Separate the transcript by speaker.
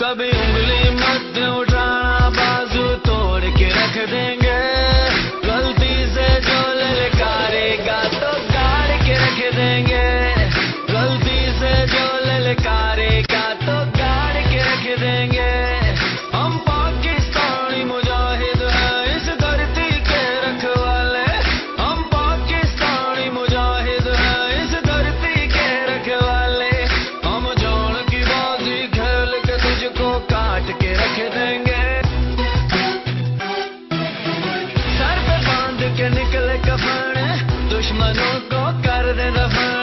Speaker 1: कभी उंगली मत उठाना बाजू तोड़ के रख देंगे। के देंगे। सर पे बाँध के निकले कफन दुश्मनों को कर दे दफन